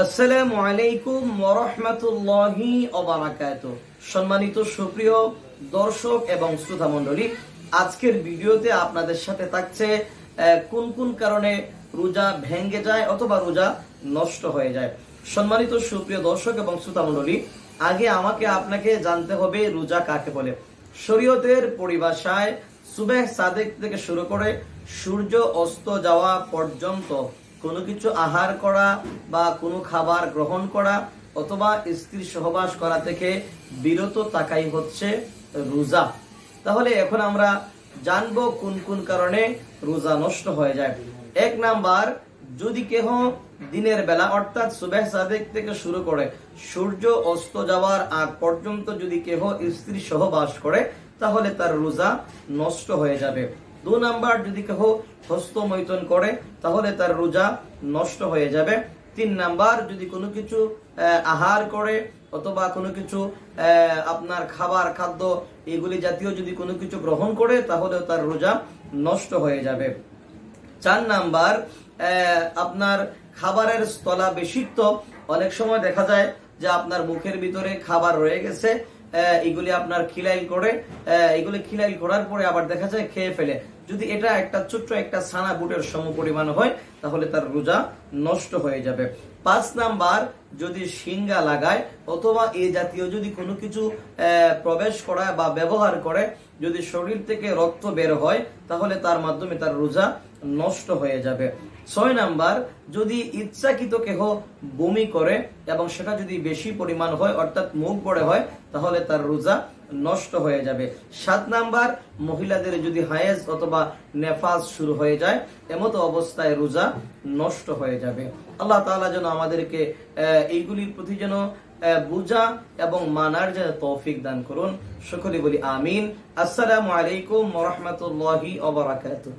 আসসালামু আলাইকুম ওরহমতুল্লাহি অবারাকাত সম্মানিত সুপ্রিয় দর্শক এবং শ্রোতা মণ্ডলী আজকের ভিডিওতে আপনাদের সাথে থাকছে কোন কোন কারণে রোজা ভেঙ্গে যায় অথবা রোজা নষ্ট হয়ে যায়। সম্মানিত সুপ্রিয় দর্শক এবং শ্রোতা মণ্ডলী আগে আমাকে আপনাকে জানতে হবে রোজা কাকে বলে। শরীয়তের পরিভাষায় সুবেহ সাদেক থেকে শুরু করে সূর্য অস্ত যাওয়া পর্যন্ত কোনো কিছু আহার করা বা কোনো খাবার গ্রহণ করা অথবা স্ত্রী সহবাস করা থেকে বিরত তাকাই হচ্ছে রোজা। তাহলে এখন আমরা জানব কোন কোন কারণে রোজা নষ্ট হয়ে যায়। এক নাম্বার, যদি কেহ দিনের বেলা, অর্থাৎ সুবেহ সাদেক থেকে শুরু করে সূর্য অস্ত যাওয়ার আগ পর্যন্ত যদি কেহ স্ত্রী সহবাস করে, তাহলে তার রোজা নষ্ট হয়ে যাবে। দু নাম্বার যদি কেহ হস্তমৈথন করে, তাহলে তার রোজা নষ্ট হয়ে যাবে। তিন নাম্বার যদি কোনো কিছু আহার করে, অথবা কোনো কিছু আপনার খাবার, খাদ্য, এগুলি জাতীয় যদি কোনো কিছু গ্রহণ করে তাহলে তার রোজা নষ্ট হয়ে যাবে। চার নাম্বার আপনার খাবারের স্থলা বেশিত্ব অনেক সময় দেখা যায় যে আপনার মুখের ভিতরে খাবার রয়ে গেছে এগুলি আপনার খিলাইল করে এগুলি খিলাইল করার পরে আবার দেখা যায় খেয়ে ফেলে। যদি এটা একটা ছোট্ট একটা ছানা বুটের সম পরিমাণ হয়, তাহলে তার রোজা নষ্ট হয়ে যাবে। পাঁচ নাম্বার, যদি সিঙ্গা লাগায়, অথবা এই জাতীয় যদি কোনো কিছু প্রবেশ করায় বা ব্যবহার করে, যদি শরীর থেকে রক্ত বের হয়, তাহলে তার মাধ্যমে তার রোজা নষ্ট হয়ে যাবে। ছয় নাম্বার, যদি ইচ্ছাকৃত কেহ বমি করে, এবং সেটা যদি বেশি পরিমাণ হয়, অর্থাৎ মুখ পড়ে হয়, তাহলে তার রোজা নষ্ট হয়ে যাবে। সাত নাম্বার, মহিলাদের যদি হায়েজ অথবা নেফাজ শুরু হয়ে যায়, এমতো অবস্থায় রোজা নষ্ট হয়ে যাবে। আল্লাহ তালা যেন আমাদেরকে এইগুলির প্রতি যেন বুঝা এবং মানার যেন তৌফিক দান করুন। সকলে বলি আমিন। আসসালামু আলাইকুম রহমতুল্লাহ বারাকাতুহু।